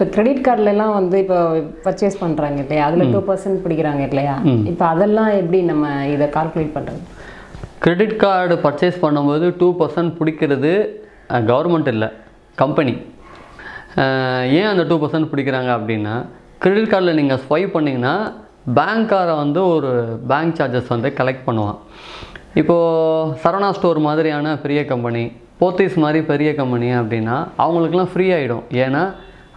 இப்போ கிரெடிட் கார்டுலலாம் வந்து இப்போ பர்ச்சேஸ் பண்ணுறாங்க இல்லையா? அதில் டூ பர்சன்ட் பிடிக்கிறாங்க இல்லையா? இப்போ அதெல்லாம் எப்படி நம்ம இதை கால்குலேட் பண்ணுறது கிரெடிட் கார்டு பர்ச்சேஸ் பண்ணும்போது டூ பர்சன்ட் பிடிக்கிறது கவர்மெண்ட் இல்லை கம்பெனி ஏன் அந்த டூ பர்சன்ட் பிடிக்கிறாங்க அப்படின்னா கிரெடிட் கார்டில் நீங்கள் ஸ்வைப் பண்ணிங்கன்னா பேங்க்காரை வந்து ஒரு பேங்க் சார்ஜஸ் வந்து கலெக்ட் பண்ணுவான். இப்போது சரவணா ஸ்டோர் மாதிரியான பெரிய கம்பெனி போத்தீஸ் மாதிரி பெரிய கம்பெனி அப்படின்னா அவங்களுக்குலாம் ஃப்ரீ ஆகிடும் ஏன்னா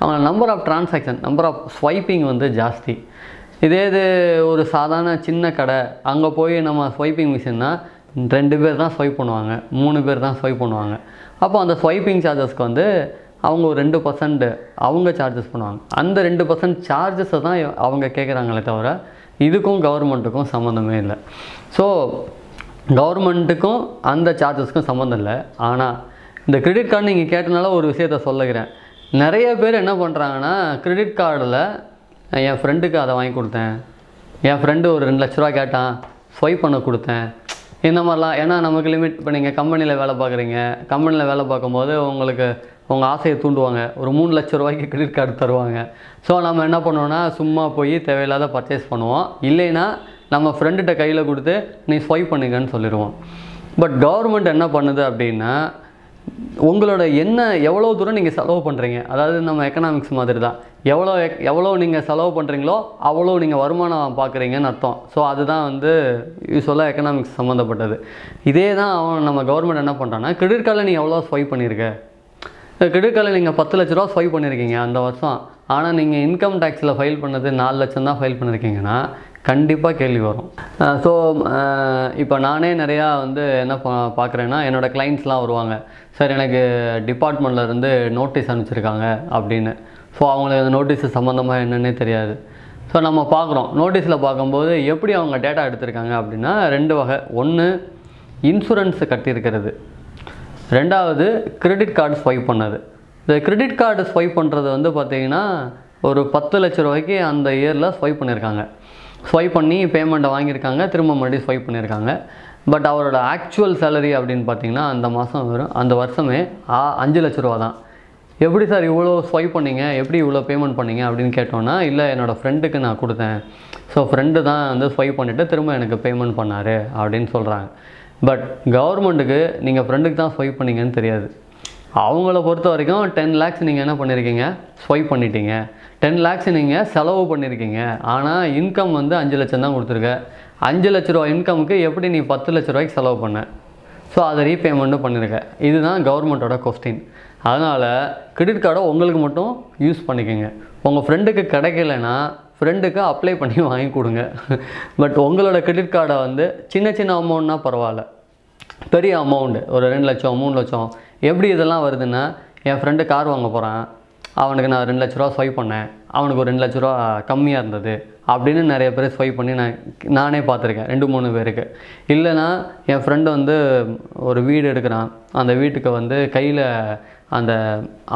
அவங்க number of transaction number of swiping வந்து ஜாஸ்தி. இதே இது ஒரு சாதாரண சின்ன கடை அங்கே போய் நம்ம ஸ்வைப்பிங் மிஷின்னா ரெண்டு பேர் தான் ஸ்வைப் பண்ணுவாங்க மூணு பேர் தான் ஸ்வைப் பண்ணுவாங்க. அப்போ அந்த ஸ்வைப்பிங் சார்ஜஸ்க்கு வந்து அவங்க ஒரு ரெண்டு பர்சன்ட் அவங்க சார்ஜஸ் பண்ணுவாங்க. அந்த ரெண்டு பர்சன்ட் சார்ஜஸை தான் அவங்க கேட்குறாங்களே தவிர இதுக்கும் கவர்மெண்ட்டுக்கும் சம்மந்தமே இல்லை. ஸோ கவர்மெண்ட்டுக்கும் அந்த சார்ஜஸ்க்கும் சம்மந்தம் இல்லை. ஆனால் இந்த கிரெடிட் கார்டு நீங்கள் கேட்டனால ஒரு விஷயத்த சொல்லுகிறேன். நிறைய பேர் என்ன பண்ணுறாங்கன்னா கிரெடிட் கார்டில் என் ஃப்ரெண்டுக்கு அதை வாங்கி கொடுத்தேன். என் ஃப்ரெண்டு ஒரு ரெண்டு லட்ச ரூபா கேட்டான் ஸ்வைப் பண்ண கொடுத்தேன். இந்த மாதிரிலாம் ஏன்னா நமக்கு லிமிட் இப்போ நீங்கள் கம்பெனியில் வேலை பார்க்குறீங்க. கம்பெனியில் வேலை பார்க்கும்போது உங்களுக்கு உங்கள் ஆசையை தூண்டுவாங்க. ஒரு மூணு லட்ச ரூபாய்க்கு கிரெடிட் கார்டு தருவாங்க. ஸோ நம்ம என்ன பண்ணுவோன்னா சும்மா போய் தேவையில்லாத பர்ச்சேஸ் பண்ணுவோம். இல்லைன்னா நம்ம ஃப்ரெண்டுகிட்ட கையில் கொடுத்து நீ ஸ்வைப் பண்ணுங்கன்னு சொல்லிடுவோம். பட் கவர்மெண்ட் என்ன பண்ணுது அப்படின்னா உங்களோட என்ன எவ்வளோ தூரம் நீங்கள் செலவு பண்ணுறீங்க அதாவது நம்ம எக்கனாமிக்ஸ் மாதிரி தான் எவ்வளோ எக்- எவ்வளோ நீங்கள் செலவு பண்ணுறீங்களோ அவ்வளோ நீங்கள் வருமானம் பார்க்குறீங்கன்னு அர்த்தம். ஸோ அதுதான் வந்து யூஸ்வலாக எக்கனாமிக்ஸ் சம்மந்தப்பட்டது இதே தான் அவன் நம்ம கவர்மெண்ட் என்ன பண்ணுறான்னா கிரெடிட் கார்டில் நீ எவ்வளோ ஸ்வைப் பண்ணியிருக்க? கிரெடிட் கார்டில் நீங்கள் பத்து லட்ச ரூபா ஸ்வைப் பண்ணியிருக்கீங்க அந்த வருஷம். ஆனால் நீங்கள் இன்கம் டேக்ஸில் ஃபைல் பண்ணது நாலு லட்சம் தான் ஃபைல் பண்ணியிருக்கீங்கன்னா கண்டிப்பாக கேள்வி வரும். ஸோ இப்போ நானே நிறையா வந்து என்ன பா பார்க்குறேன்னா என்னோடய கிளைண்ட்ஸ்லாம் வருவாங்க. சார் எனக்கு டிபார்ட்மெண்ட்லேருந்து நோட்டீஸ் அனுப்பிச்சிருக்காங்க அப்படின்னு. ஸோ அவங்களுக்கு அந்த நோட்டீஸ் சம்மந்தமாக என்னன்னே தெரியாது. ஸோ நம்ம பார்க்குறோம் நோட்டீஸில் பார்க்கும்போது எப்படி அவங்க டேட்டா எடுத்திருக்காங்க அப்படின்னா ரெண்டு வகை. ஒன்று இன்சூரன்ஸ் கட்டியிருக்கிறது. ரெண்டாவது கிரெடிட் கார்டு ஸ்வைப் பண்ணது. இந்த கிரெடிட் கார்டு ஸ்வைப் பண்ணுறது வந்து பார்த்தீங்கன்னா ஒரு பத்து லட்ச ரூபாய்க்கு அந்த இயரில் ஸ்வைப் பண்ணியிருக்காங்க ஸ்வைப் பண்ணி பேமெண்ட்டை வாங்கியிருக்காங்க. திரும்ப மறுபடியும் ஸ்வைப் பண்ணியிருக்காங்க. பட் அவரோட ஆக்சுவல் சேலரி அப்படின்னு பார்த்தீங்கன்னா அந்த மாதம் வரும். அந்த வருஷமே ஆ- அஞ்சு லட்ச ரூபா தான். எப்படி சார் இவ்வளோ ஸ்வைப் பண்ணீங்க? எப்படி இவ்வளோ பேமெண்ட் பண்ணீங்க? அப்படின்னு கேட்டோன்னா இல்லை என்னோடய ஃப்ரெண்டுக்கு நான் கொடுத்தேன். ஸோ ஃப்ரெண்டு தான் வந்து ஸ்வைப் பண்ணிவிட்டு திரும்ப எனக்கு பேமெண்ட் பண்ணார் அப்படின்னு சொல்கிறாங்க பட் கவர்மெண்ட்டுக்கு நீங்கள் ஃப்ரெண்டுக்கு தான் ஸ்வைப் பண்ணீங்கன்னு தெரியாது. அவங்கள பொறுத்த வரைக்கும் டென் லேக்ஸ் நீங்கள் என்ன பண்ணியிருக்கீங்க ஸ்வைப் பண்ணிட்டீங்க. டென் லேக்ஸ் நீங்கள் செலவு பண்ணியிருக்கீங்க ஆனால் இன்கம் வந்து அஞ்சு லட்சம் தான் கொடுத்துருக்க. அஞ்சு லட்ச ரூபா இன்கமுக்கு எப்படி நீ பத்து லட்ச ரூபாய்க்கு செலவு பண்ண? ஸோ அதை ரீபேமெண்ட்டும் பண்ணியிருக்க இதுதான் கவர்மெண்ட்டோட கொஸ்டின் அதனால் கிரெடிட் கார்டை உங்களுக்கு மட்டும் யூஸ் பண்ணிக்கோங்க. உங்கள் ஃப்ரெண்டுக்கு கிடைக்கலன்னா ஃப்ரெண்டுக்கு அப்ளை பண்ணி வாங்கி கொடுங்க. பட் உங்களோட கிரெடிட் கார்டை வந்து சின்ன சின்ன அமௌண்ட்னா பரவாயில்ல. பெரிய அமௌண்ட் ஒரு ரெண்டு லட்சம் மூணு லட்சம். எப்படி இதெல்லாம் வருதுன்னா என் ஃப்ரெண்டு கார் வாங்க போகிறான் அவனுக்கு நான் ரெண்டு லட்ச ரூபா ஸ்வைப் பண்ணேன். அவனுக்கு ஒரு ரெண்டு லட்ச ரூபா கம்மியாக இருந்தது. அப்படின்னு நிறைய பேர் ஸ்வைப் பண்ணி நான் நானே பார்த்துருக்கேன் ரெண்டு மூணு பேருக்கு. இல்லைன்னா என் ஃப்ரெண்டு வந்து ஒரு வீடு எடுக்கிறான். அந்த வீட்டுக்கு வந்து கையில் அந்த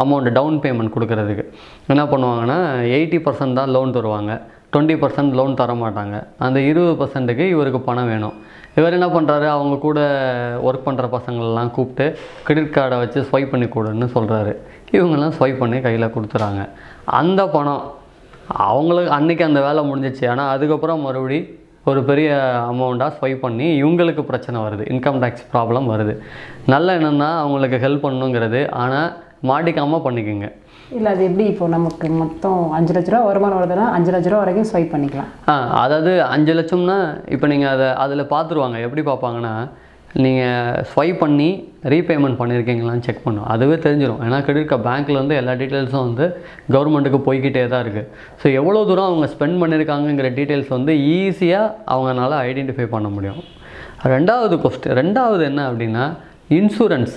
அமௌண்ட் டவுன் பேமெண்ட் கொடுக்கறதுக்கு. என்ன பண்ணுவாங்கன்னா எயிட்டி பர்சன்ட் தான் லோன் தருவாங்க. டுவெண்ட்டி பர்சன்ட் லோன் தர மாட்டாங்க அந்த இருபது பர்சன்ட்டுக்கு இவருக்கு பணம் வேணும். இவர் என்ன பண்ணுறாரு அவங்க கூட ஒர்க் பண்ணுற பசங்களெல்லாம் கூப்பிட்டு கிரெடிட் கார்டை வச்சு ஸ்வைப் பண்ணி கொடுன்னு சொல்கிறாரு இவங்கெல்லாம் ஸ்வைப் பண்ணி கையில் கொடுத்துறாங்க. அந்த பணம் அவங்களுக்கு அன்றைக்கி அந்த வேலை முடிஞ்சிச்சு. ஆனால் அதுக்கப்புறம் மறுபடி ஒரு பெரிய அமௌண்ட்டாக ஸ்வைப் பண்ணி இவங்களுக்கு பிரச்சனை வருது. இன்கம் டேக்ஸ் ப்ராப்ளம் வருது. நல்ல என்னென்னா அவங்களுக்கு ஹெல்ப் பண்ணணுங்கிறது ஆனால் மாட்டிக்காமல் பண்ணிக்கோங்க. இல்லை அது எப்படி இப்போ நமக்கு மொத்தம் அஞ்சு லட்ச ரூபா வருமானம் வருதுன்னா அஞ்சு லட்ச ரூபா வரைக்கும் ஸ்வைப் பண்ணிக்கலாம். ஆ அதாவது அஞ்சு லட்சம்னா இப்போ நீங்கள் அதை அதில் பார்த்துருவாங்க எப்படி பார்ப்பாங்கன்னா நீங்கள் ஸ்வைப் பண்ணி ரீபேமெண்ட் பண்ணியிருக்கீங்களான்னு செக் பண்ணும். அதுவே தெரிஞ்சிடும் ஏன்னா கிரெடிட் கார்டு பேங்க்லேருந்து எல்லா டீட்டெயில்ஸும் வந்து கவர்மெண்ட்டுக்கு போய்கிட்டே தான் இருக்குது ஸோ எவ்வளோ தூரம் அவங்க ஸ்பெண்ட் பண்ணியிருக்காங்கங்கிற டீட்டெயில்ஸ் வந்து ஈஸியாக அவங்களால ஐடென்டிஃபை பண்ண முடியும். ரெண்டாவது கொஸ்டின் ரெண்டாவது என்ன அப்படின்னா இன்சூரன்ஸ்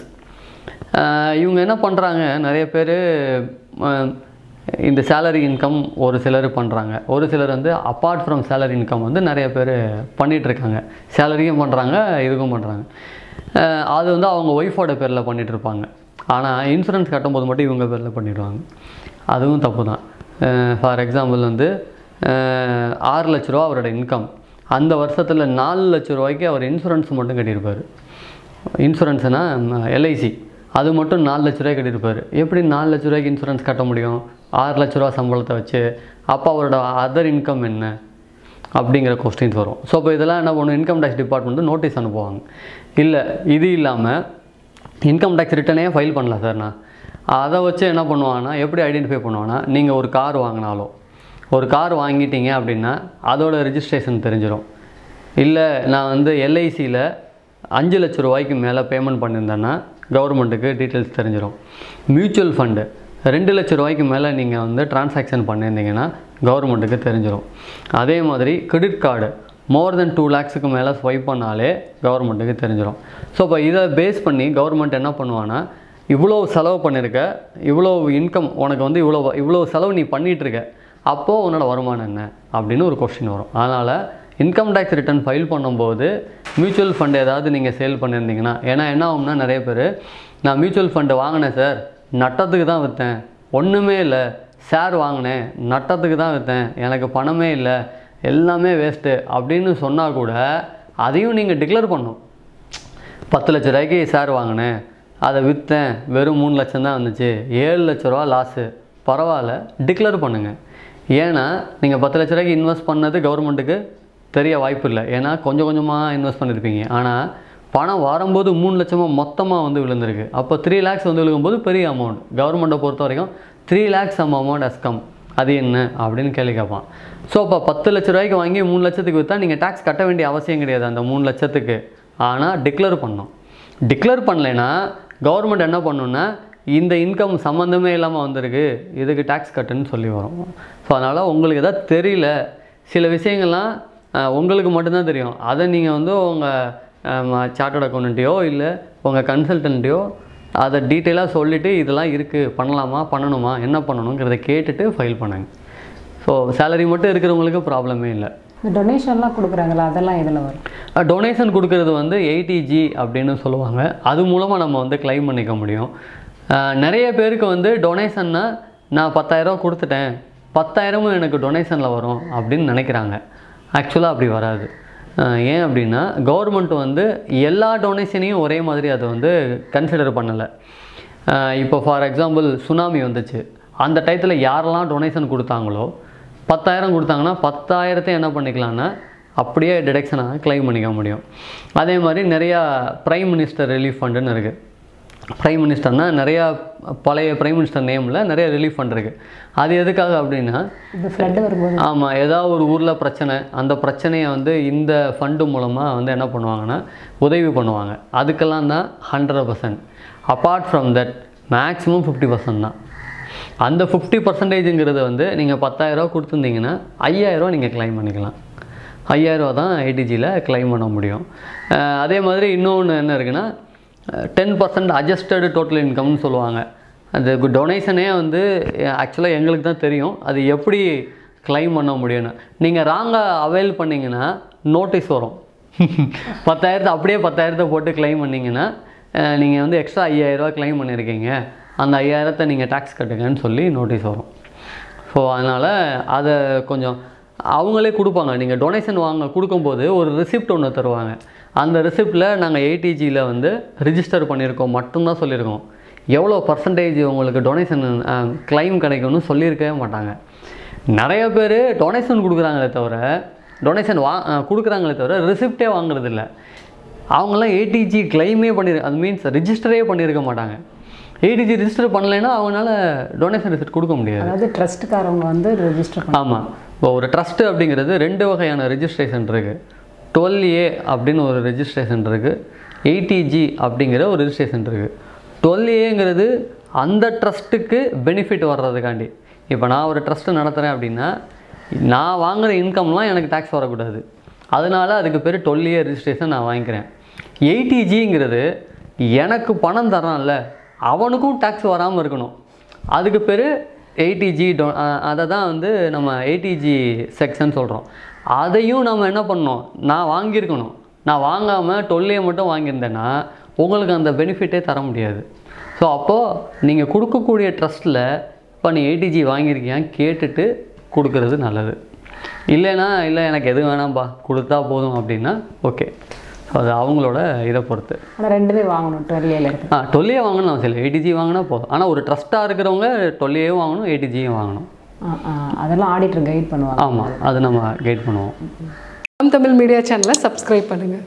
இவங்க என்ன பண்ணுறாங்க நிறைய பேர் இந்த சேலரி இன்கம் ஒரு சிலர் பண்ணுறாங்க ஒரு சிலர் வந்து அப்பார்ட் ஃப்ரம் சேலரி இன்கம் வந்து நிறைய பேர் பண்ணிகிட்ருக்காங்க சேலரியும் பண்ணுறாங்க இதுக்கும் பண்ணுறாங்க அது வந்து அவங்க ஒய்ஃபோட பேரில் பண்ணிகிட்ருப்பாங்க இருப்பாங்க. ஆனால் இன்சூரன்ஸ் கட்டும்போது மட்டும் இவங்க பேரில் பண்ணிடுவாங்க. அதுவும் தப்பு தான். ஃபார் எக்ஸாம்பிள் வந்து ஆறு லட்ச ரூபா அவரோட இன்கம் அந்த வருஷத்தில் நாலு லட்ச ரூபாய்க்கு அவர் இன்சூரன்ஸ் மட்டும் கட்டியிருப்பார். இன்சூரன்ஸ்னால் எல்ஐசி அது மட்டும் நாலு லட்ச ரூபாய் கட்டியிருப்பார். எப்படி நாலு லட்ச ரூபாய்க்கு இன்சூரன்ஸ் கட்ட முடியும்? ஆறு லட்ச ரூபா சம்பளத்தை வச்சு அப்போ அவரோட அதர் இன்கம் என்ன? அப்படிங்கிற கொஸ்டின்ஸ் வரும். ஸோ இப்போ இதெல்லாம் என்ன பண்ணும்? இன்கம் டேக்ஸ் டிபார்ட்மெண்ட் நோட்டீஸ் அனுப்புவாங்க. இல்லை இது இல்லாமல் இன்கம் டேக்ஸ் ரிட்டனே ஃபைல் பண்ணல சார் நான். அதை வச்சு என்ன பண்ணுவாங்கன்னா எப்படி ஐடென்டிஃபை பண்ணுவாங்கன்னா நீங்கள் ஒரு கார் வாங்கினாலோ ஒரு கார் வாங்கிட்டீங்க அப்படின்னா அதோட ரிஜிஸ்ட்ரேஷன் தெரிஞ்சிடும் இல்லை நான் வந்து எல்ஐசியில் அஞ்சு லட்ச ரூபாய்க்கு மேலே பேமெண்ட் பண்ணியிருந்தேன்னா கவர்மெண்ட்டுக்கு டீட்டெயில்ஸ் தெரிஞ்சிடும் மியூச்சுவல் ஃபண்டு ரெண்டு லட்ச ரூபாய்க்கு மேலே நீங்கள் வந்து டிரான்சாக்ஷன் பண்ணியிருந்தீங்கன்னா கவர்மெண்ட்டுக்கு தெரிஞ்சிடும் அதே மாதிரி credit card more then two லேக்ஸுக்கு மேலே ஸ்வைப் பண்ணாலே கவர்மெண்ட்டுக்கு தெரிஞ்சிடும் ஸோ இப்போ இதை பேஸ் பண்ணி கவர்மெண்ட் என்ன பண்ணுவான்னா இவ்வளோ செலவு பண்ணியிருக்க இவ்வளோ இன்கம் உனக்கு வந்து இவ்வளோ இவ்வளோ செலவு நீ பண்ணிகிட்டு இருக்க அப்போது உன்னோட வருமானம் என்ன? அப்படின்னு ஒரு கொஸ்டின் வரும். அதனால் இன்கம் டேக்ஸ் ரிட்டர்ன் ஃபைல் பண்ணும்போது மியூச்சுவல் ஃபண்ட் ஏதாவது நீங்கள் சேல் பண்ணியிருந்தீங்கன்னா ஏன்னா என்ன ஆகும்னா நிறைய பேர் நான் மியூச்சுவல் ஃபண்டு வாங்கினேன் சார் நட்டத்துக்கு தான் விற்றேன் ஒன்றுமே இல்லை. ஷேர் வாங்கினேன் நட்டத்துக்கு தான் விற்றேன் எனக்கு பணமே இல்லை. எல்லாமே வேஸ்ட்டு அப்படின்னு சொன்னால் கூட அதையும் நீங்கள் டிக்ளேர் பண்ணும். பத்து லட்ச ரூபாய்க்கு ஷேர் வாங்கினேன். அதை விற்றேன் வெறும் மூணு லட்சம் தான் வந்துச்சு. ஏழு லட்ச ரூபா லாஸு பரவாயில்ல. டிக்ளேர் பண்ணுங்கள் ஏன்னா நீங்கள் பத்து லட்ச ரூபாய்க்கு இன்வெஸ்ட் பண்ணது கவர்மெண்ட்டுக்கு தெரிய வாய்ப்பு இல்லை ஏன்னா கொஞ்சம் கொஞ்சமாக இன்வெஸ்ட் பண்ணியிருப்பீங்க ஆனால் பணம் வரும்போது மூணு லட்சமாக மொத்தமாக வந்து விழுந்திருக்கு. அப்போ த்ரீ லேக்ஸ் வந்து விழுகும்போது பெரிய அமௌண்ட் கவர்மெண்ட்டை பொறுத்த வரைக்கும் three lakhs um amount as come அது என்ன? அப்படின்னு கேள்வி கேட்பான். ஸோ அப்போ பத்து லட்ச ரூபாய்க்கு வாங்கி மூணு லட்சத்துக்கு விற்றா நீங்கள் டேக்ஸ் கட்ட வேண்டிய அவசியம் கிடையாது அந்த மூணு லட்சத்துக்கு. ஆனால் டிக்ளேர் பண்ணோம் டிக்ளேர் பண்ணலைன்னா கவர்மெண்ட் என்ன பண்ணுன்னா இந்த இன்கம் சம்மந்தமே இல்லாமல் வந்திருக்கு. இதுக்கு டேக்ஸ் கட்டுன்னு சொல்லி வரும். ஸோ அதனால் உங்களுக்கு எதாவது தெரியல. சில விஷயங்கள்லாம் உங்களுக்கு மட்டும்தான் தெரியும். அதை நீங்கள் வந்து உங்கள் சார்ட்டர்ட் அக்கௌண்ட்டையோ இல்லை உங்கள் கன்சல்டன்ட்டையோ அதை டீட்டெயிலாக சொல்லிவிட்டு இதெல்லாம் இருக்குது பண்ணலாமா பண்ணணுமா என்ன பண்ணணுங்கிறத கேட்டுட்டு ஃபைல் பண்ணுங்க. ஸோ சேலரி மட்டும் இருக்கிறவங்களுக்கு ப்ராப்ளமே இல்லை. டொனேஷன்லாம் கொடுக்குறாங்களா? அதெல்லாம் இதில் வரும்? டொனேஷன் கொடுக்கறது வந்து எயிட்டிஜி அப்படின்னு சொல்லுவாங்க. அது மூலமாக நம்ம வந்து claim பண்ணிக்க முடியும். நிறைய பேருக்கு வந்து டொனேஷன்னா நான் பத்தாயிரம் கொடுத்துட்டேன் பத்தாயிரமும் எனக்கு டொனேஷனில் வரும் அப்படின்னு நினைக்கிறாங்க. ஆக்சுவலாக அப்படி வராது. ஏன் அப்படின்னா கவர்மெண்ட் வந்து எல்லா டொனேஷனையும் ஒரே மாதிரி அதை வந்து கன்சிடர் பண்ணலை. இப்போ ஃபார் எக்ஸாம்பிள் சுனாமி வந்துச்சு. அந்த டயத்தில் யாரெல்லாம் டொனேஷன் கொடுத்தாங்களோ பத்தாயிரம் கொடுத்தாங்கன்னா பத்தாயிரத்தை என்ன பண்ணிக்கலாம்னா அப்படியே டிடெக்ஷனாக க்ளைம் பண்ணிக்க முடியும். அதே மாதிரி நிறையா ப்ரைம் மினிஸ்டர் ரிலீஃப் ஃபண்டுன்னு இருக்குது பிரைம் மினிஸ்டர்னா நிறையா பழைய பிரைம் மினிஸ்டர் நேமில் நிறைய ரிலீஃப் இருக்குது அது எதுக்காக அப்படின்னா ஆமாம் ஏதாவது ஒரு ஊரில் பிரச்சனை அந்த பிரச்சனையை வந்து இந்த ஃபண்டு மூலமாக வந்து என்ன பண்ணுவாங்கன்னா உதவி பண்ணுவாங்க. அதுக்கெல்லாம் தான் hundred percent apart from that maximum fifty percent தான். அந்த ஃபிஃப்டி பர்சன்டேஜுங்கிறது வந்து நீங்கள் பத்தாயிரரூவா கொடுத்துருந்தீங்கன்னா ஐயாயிரரூவா நீங்கள் claim பண்ணிக்கலாம். ஐயாயிரரூவா தான் ஐடிஜியில் claim பண்ண முடியும். அதே மாதிரி இன்னொன்று என்ன இருக்குன்னா டென் பர்சன்ட் அட்ஜஸ்டடு டோட்டல் இன்கம்னு சொல்லுவாங்க. அந்த டொனேஷனே வந்து ஆக்சுவலாக எங்களுக்கு தான் தெரியும். அது எப்படி கிளைம் பண்ண முடியும்னு. நீங்கள் ராங்காக அவைல் பண்ணிங்கன்னா நோட்டீஸ் வரும். பத்தாயிரத்தை அப்படியே பத்தாயிரத்தை போட்டு கிளைம் பண்ணிங்கன்னா நீங்கள் வந்து எக்ஸ்ட்ரா ஐயாயிரரூவா கிளைம் பண்ணியிருக்கீங்க அந்த ஐயாயிரத்தை நீங்கள் டேக்ஸ் கட்டுங்கன்னு சொல்லி நோட்டீஸ் வரும். ஸோ அதனால் அதை கொஞ்சம் அவங்களே கொடுப்பாங்க. நீங்கள் டொனேஷன் வாங்க கொடுக்கும்போது ஒரு ரிசிப்ட் ஒன்று தருவாங்க. அந்த ரிசிப்டில் நாங்கள் ஏடிஜியில் வந்து ரிஜிஸ்டர் பண்ணியிருக்கோம். மட்டும்தான் சொல்லியிருக்கோம். எவ்வளோ பர்சன்டேஜ் உங்களுக்கு டொனேஷன் claim கிடைக்கும்னு சொல்லியிருக்கவே மாட்டாங்க. நிறைய பேர் டொனேஷன் கொடுக்குறாங்களே தவிர டொனேஷன் வா கொடுக்குறாங்களே தவிர ரிசிப்டே வாங்குறதில்ல. அவங்களாம் ஏடிஜி கிளைமே பண்ணிரு அது மீன்ஸ் ரிஜிஸ்டரே பண்ணியிருக்க மாட்டாங்க. ஏடிஜி ரிஜிஸ்டர் பண்ணலைன்னா அவங்களால டொனேஷன் ரிசிப்ட் கொடுக்க முடியாது. அதாவது ட்ரஸ்ட்டுக்காரவங்க வந்து ரெஜிஸ்டர் ஆமாம் இப்போ ஒரு ட்ரஸ்ட்டு அப்படிங்கிறது ரெண்டு வகையான ரெஜிஸ்ட்ரேஷன் இருக்குது டுவெல் ஏ அப்படின்னு ஒரு ரெஜிஸ்ட்ரேஷன் இருக்குது எயிட்டிஜி அப்படிங்கிற ஒரு ரெஜிஸ்ட்ரேஷன் இருக்குது டுவெல் ஏங்கிறது அந்த ட்ரஸ்ட்டுக்கு பெனிஃபிட் வர்றதுக்காண்டி. இப்போ நான் ஒரு ட்ரஸ்ட்டு நடத்துகிறேன் அப்படின்னா நான் வாங்குகிற இன்கம்லாம் எனக்கு டேக்ஸ் வரக்கூடாது. அதனால அதுக்கு பேர் டுவெல் ஏ ரிஜிஸ்ட்ரேஷன் நான் வாங்கிக்கிறேன். எயிட்டிஜிங்கிறது எனக்கு பணம் தரான்ல அவனுக்கும் டேக்ஸ் வராமல் இருக்கணும். அதுக்கு பேர் எயிட்டிஜி டொ அதை தான் வந்து நம்ம எயிட்டிஜி செக்ஷன் சொல்கிறோம் அதையும் நம்ம என்ன பண்ணோம் நான் வாங்கியிருக்கணும். நான் வாங்காமல் டொல்லையை மட்டும் வாங்கியிருந்தேன்னா உங்களுக்கு அந்த பெனிஃபிட்டே தர முடியாது. ஸோ அப்போது நீங்கள் கொடுக்கக்கூடிய ட்ரஸ்ட்டில் இப்போ நீ எயிட்டிஜி வாங்கியிருக்கியான்னு கேட்டுட்டு கொடுக்கறது நல்லது. இல்லைன்னா இல்லை எனக்கு எது வேணாம்ப்பா கொடுத்தா போதும் அப்படின்னா ஓகே ஸோ அது அவங்களோட இதை பொறுத்து. ஆனால் ரெண்டுமே வாங்கணும் இருக்கு ஆ டுவெல்லையே வாங்கணும் அவசியம் இல்லை. எயிட்டிஜி வாங்கினா போதும். ஆனால் ஒரு ட்ரஸ்ட்டாக இருக்கிறவங்க டுவெல்லையும் வாங்கணும் எயிட்டிஜியும் வாங்கணும். அதெல்லாம் ஆடிட்டர் கைட் பண்ணுவாங்க. ஆமாம் அது நம்ம கைட் பண்ணுவோம். தமிழ் மீடியா சேனலை சப்ஸ்கிரைப் பண்ணுங்கள்